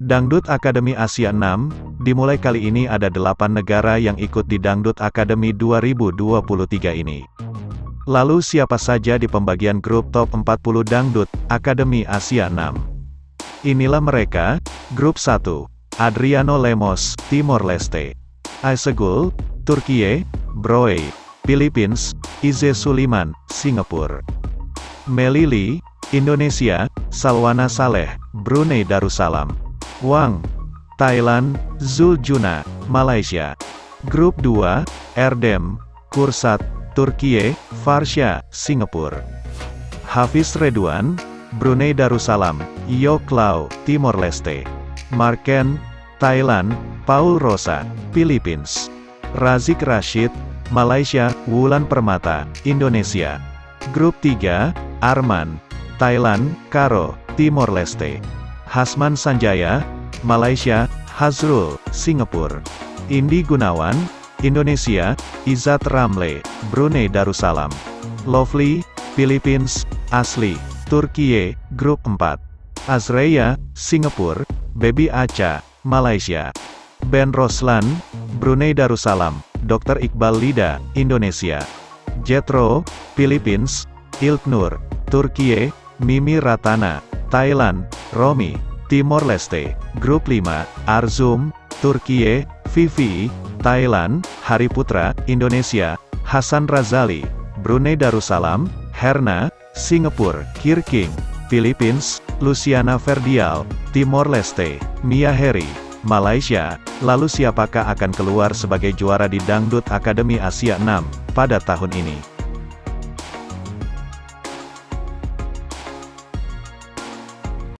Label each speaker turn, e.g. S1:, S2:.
S1: Dangdut Akademi Asia 6, dimulai kali ini ada 8 negara yang ikut di Dangdut Akademi 2023 ini. Lalu siapa saja di pembagian grup top 40 Dangdut Akademi Asia 6? Inilah mereka, grup 1, Adriano Lemos, Timor Leste, Aisegul, Turkiye, Broe, Philippines, Ize Suliman, Singapura, Melili, Indonesia, Salwana Saleh, Brunei Darussalam, Wang, Thailand, Zuljuna, Malaysia. Grup 2, Erdem, Kursat, Turkiye, Farsha, Singapura. Hafiz Redwan, Brunei Darussalam, Yoklau, Timor Leste. Marken, Thailand, Paul Rosa, Philippines. Razik Rashid, Malaysia, Wulan Permata, Indonesia. Grup 3, Arman, Thailand, Karo, Timor Leste. Hasman Sanjaya, Malaysia, Hazrul, Singapura. Indi Gunawan, Indonesia, Izat Ramle, Brunei Darussalam. Lovely, Philippines, Asli, Turkiye, Grup 4. Azreya, Singapura, Baby Acha, Malaysia. Ben Roslan, Brunei Darussalam, Dr. Iqbal Lida, Indonesia. Jetro, Philippines, Ilknur, Turkiye, Mimi Ratana, Thailand, Romi, Timor Leste, Grup 5, Arzum, Turkiye, Vivi, Thailand, Hari Putra, Indonesia, Hasan Razali, Brunei Darussalam, Herna, Singapura, Kirking, Philippines, Luciana Ferdial, Timor Leste, Mia Heri, Malaysia, lalu siapakah akan keluar sebagai juara di Dangdut Akademi Asia 6, pada tahun ini?